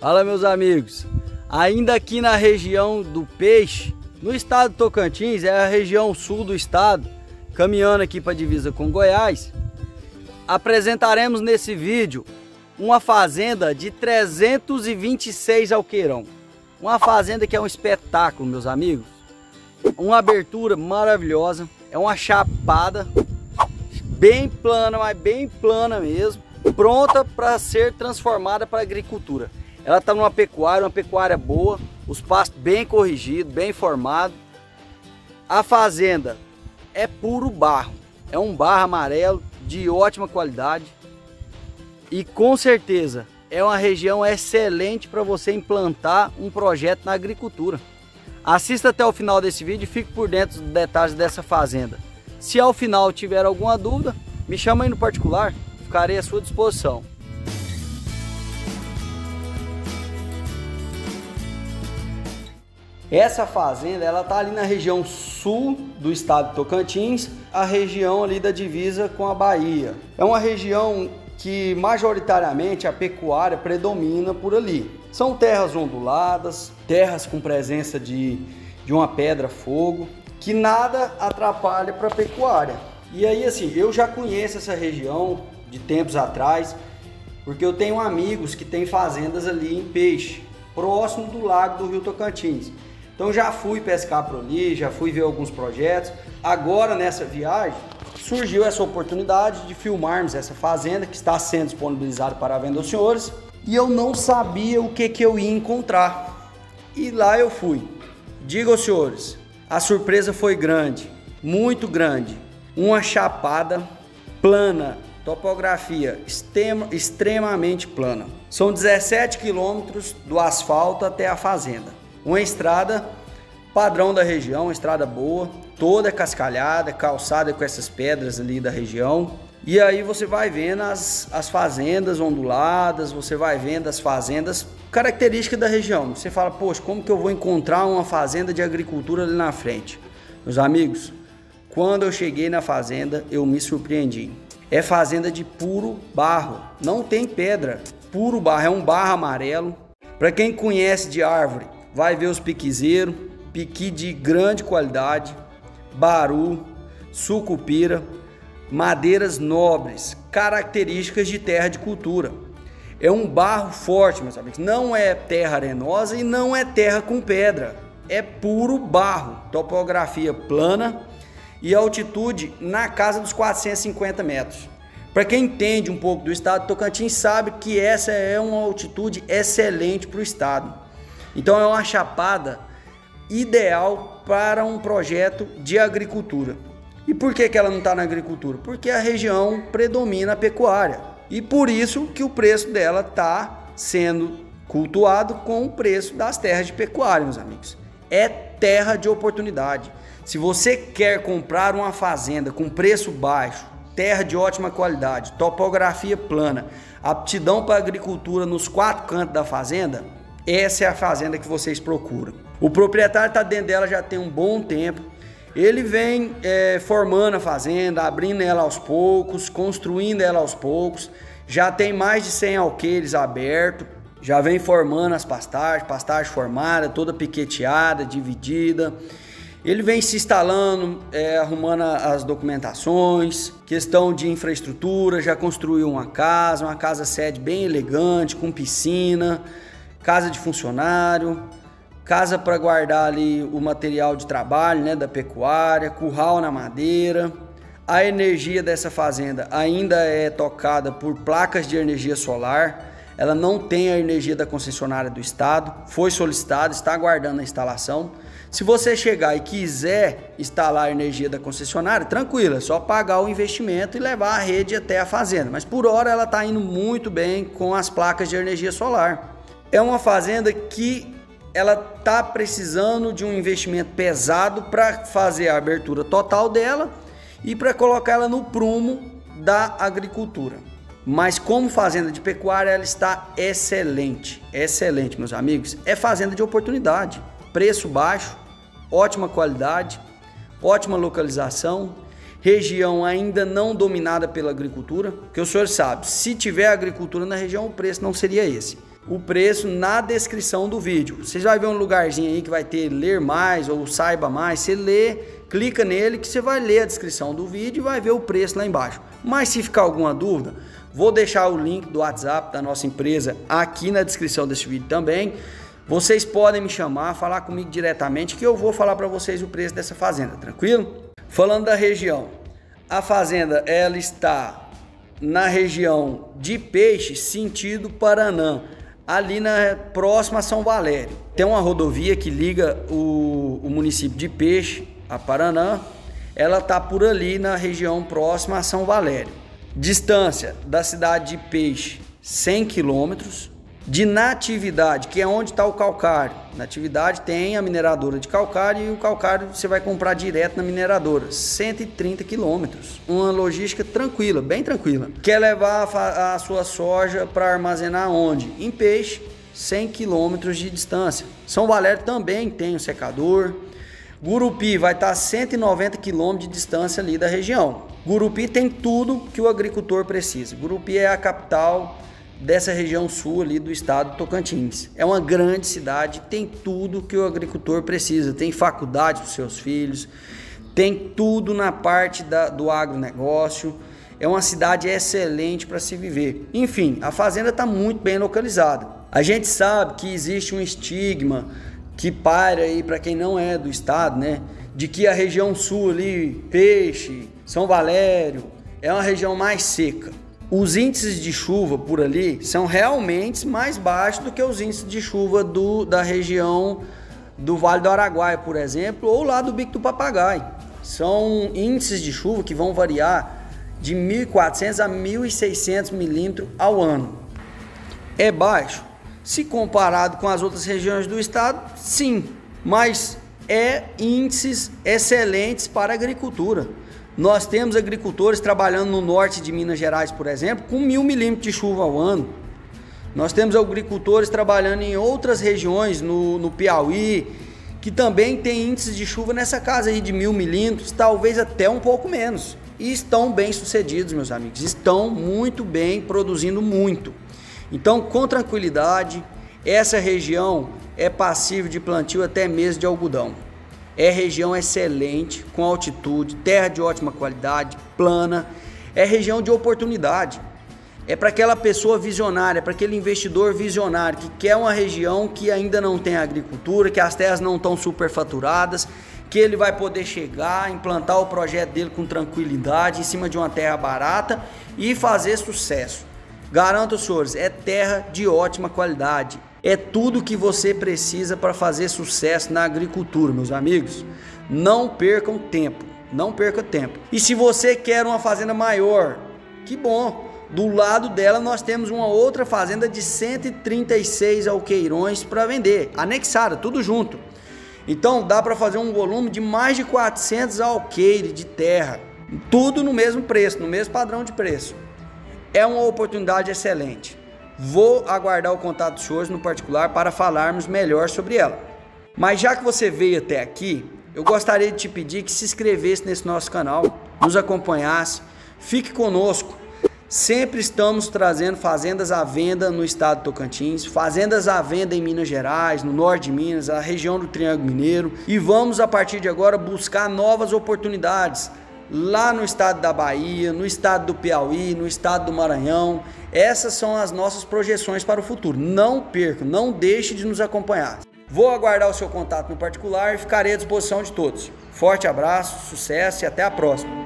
Fala meus amigos, ainda aqui na região do Peixe, no estado de Tocantins, é a região sul do estado, caminhando aqui para a divisa com Goiás, apresentaremos nesse vídeo uma fazenda de 326 alqueirão. Uma fazenda que é um espetáculo, meus amigos. Uma abertura maravilhosa, é uma chapada bem plana, mas bem plana mesmo, pronta para ser transformada para agricultura. Ela está numa pecuária, uma pecuária boa, os pastos bem corrigidos, bem formados. A fazenda é puro barro, é um barro amarelo de ótima qualidade e com certeza é uma região excelente para você implantar um projeto na agricultura. Assista até o final desse vídeo e fique por dentro dos detalhes dessa fazenda. Se ao final tiver alguma dúvida, me chama aí no particular, ficarei à sua disposição. Essa fazenda, ela tá ali na região sul do estado de Tocantins, a região ali da divisa com a Bahia. É uma região que majoritariamente a pecuária predomina por ali. São terras onduladas, terras com presença de, de uma pedra-fogo, que nada atrapalha para a pecuária. E aí, assim, eu já conheço essa região de tempos atrás, porque eu tenho amigos que têm fazendas ali em Peixe, próximo do lago do Rio Tocantins. Então já fui pescar por ali, já fui ver alguns projetos. Agora nessa viagem surgiu essa oportunidade de filmarmos essa fazenda que está sendo disponibilizada para a venda aos senhores e eu não sabia o que, que eu ia encontrar. E lá eu fui. Diga aos senhores, a surpresa foi grande, muito grande. Uma chapada plana, topografia extrema, extremamente plana. São 17 quilômetros do asfalto até a fazenda. Uma estrada padrão da região, uma estrada boa, toda cascalhada, calçada com essas pedras ali da região. E aí você vai vendo as, as fazendas onduladas, você vai vendo as fazendas características da região. Você fala, poxa, como que eu vou encontrar uma fazenda de agricultura ali na frente? Meus amigos, quando eu cheguei na fazenda, eu me surpreendi. É fazenda de puro barro, não tem pedra, puro barro, é um barro amarelo. Para quem conhece de árvore, vai ver os piquezeiros, piqui de grande qualidade, baru, sucupira, madeiras nobres, características de terra de cultura. É um barro forte, meus amigos. Não é terra arenosa e não é terra com pedra. É puro barro. Topografia plana e altitude na casa dos 450 metros. Para quem entende um pouco do estado de Tocantins, sabe que essa é uma altitude excelente para o estado. Então é uma chapada ideal para um projeto de agricultura. E por que, que ela não está na agricultura? Porque a região predomina a pecuária. E por isso que o preço dela está sendo cultuado com o preço das terras de pecuária, meus amigos. É terra de oportunidade. Se você quer comprar uma fazenda com preço baixo, terra de ótima qualidade, topografia plana, aptidão para agricultura nos quatro cantos da fazenda, essa é a fazenda que vocês procuram. O proprietário está dentro dela já tem um bom tempo. Ele vem é, formando a fazenda, abrindo ela aos poucos, construindo ela aos poucos. Já tem mais de 100 alqueires abertos. Já vem formando as pastagens, pastagem formada, toda piqueteada, dividida. Ele vem se instalando, é, arrumando as documentações, questão de infraestrutura, já construiu uma casa, uma casa sede bem elegante, com piscina casa de funcionário, casa para guardar ali o material de trabalho, né, da pecuária, curral na madeira. A energia dessa fazenda ainda é tocada por placas de energia solar. Ela não tem a energia da concessionária do estado. Foi solicitado, está aguardando a instalação. Se você chegar e quiser instalar a energia da concessionária, tranquilo, é só pagar o investimento e levar a rede até a fazenda. Mas por hora ela está indo muito bem com as placas de energia solar. É uma fazenda que ela tá precisando de um investimento pesado para fazer a abertura total dela e para colocar ela no prumo da agricultura. Mas como fazenda de pecuária, ela está excelente, excelente, meus amigos. É fazenda de oportunidade, preço baixo, ótima qualidade, ótima localização, região ainda não dominada pela agricultura, que o senhor sabe, se tiver agricultura na região, o preço não seria esse. O preço na descrição do vídeo. Você vai ver um lugarzinho aí que vai ter ler mais ou saiba mais. Você lê, clica nele que você vai ler a descrição do vídeo e vai ver o preço lá embaixo. Mas se ficar alguma dúvida, vou deixar o link do WhatsApp da nossa empresa aqui na descrição desse vídeo também. Vocês podem me chamar, falar comigo diretamente que eu vou falar para vocês o preço dessa fazenda, tranquilo? Falando da região, a fazenda ela está na região de Peixe, sentido Paranã ali na próxima a São Valério. Tem uma rodovia que liga o, o município de Peixe a Paraná. Ela está por ali na região próxima a São Valério. Distância da cidade de Peixe 100 quilômetros de natividade, que é onde está o calcário. Natividade tem a mineradora de calcário e o calcário você vai comprar direto na mineradora, 130 quilômetros. Uma logística tranquila, bem tranquila. Quer levar a, a sua soja para armazenar onde? Em peixe, 100 quilômetros de distância. São Valério também tem um secador. Gurupi vai estar a 190 quilômetros de distância ali da região. Gurupi tem tudo que o agricultor precisa. Gurupi é a capital dessa região sul ali do estado do Tocantins. É uma grande cidade, tem tudo que o agricultor precisa, tem faculdade para seus filhos, tem tudo na parte da, do agronegócio. É uma cidade excelente para se viver. Enfim, a fazenda está muito bem localizada. A gente sabe que existe um estigma que paira aí para quem não é do estado, né? De que a região sul ali, Peixe, São Valério, é uma região mais seca os índices de chuva por ali são realmente mais baixos do que os índices de chuva do, da região do Vale do Araguaia, por exemplo, ou lá do Bico do Papagaio. São índices de chuva que vão variar de 1.400 a 1.600 milímetros ao ano. É baixo? Se comparado com as outras regiões do estado, sim, mas é índices excelentes para a agricultura. Nós temos agricultores trabalhando no norte de Minas Gerais, por exemplo, com mil milímetros de chuva ao ano. Nós temos agricultores trabalhando em outras regiões, no, no Piauí, que também tem índices de chuva nessa casa aí de mil milímetros, talvez até um pouco menos. E estão bem sucedidos, meus amigos. Estão muito bem, produzindo muito. Então, com tranquilidade, essa região é passível de plantio até mesmo de algodão. É região excelente, com altitude, terra de ótima qualidade, plana. É região de oportunidade. É para aquela pessoa visionária, para aquele investidor visionário que quer uma região que ainda não tem agricultura, que as terras não estão superfaturadas, que ele vai poder chegar, implantar o projeto dele com tranquilidade, em cima de uma terra barata e fazer sucesso. Garanto, senhores, é terra de ótima qualidade, é tudo que você precisa para fazer sucesso na agricultura, meus amigos. Não percam tempo, não perca tempo. E se você quer uma fazenda maior, que bom. Do lado dela nós temos uma outra fazenda de 136 alqueirões para vender, anexada, tudo junto. Então dá para fazer um volume de mais de 400 alqueires de terra, tudo no mesmo preço, no mesmo padrão de preço. É uma oportunidade excelente. Vou aguardar o contato dos senhores no particular para falarmos melhor sobre ela. Mas já que você veio até aqui, eu gostaria de te pedir que se inscrevesse nesse nosso canal, nos acompanhasse, fique conosco. Sempre estamos trazendo fazendas à venda no estado de Tocantins, fazendas à venda em Minas Gerais, no norte de Minas, a região do Triângulo Mineiro e vamos a partir de agora buscar novas oportunidades lá no estado da Bahia, no estado do Piauí, no estado do Maranhão. Essas são as nossas projeções para o futuro. Não perca, não deixe de nos acompanhar. Vou aguardar o seu contato no particular e ficarei à disposição de todos. Forte abraço, sucesso e até a próxima.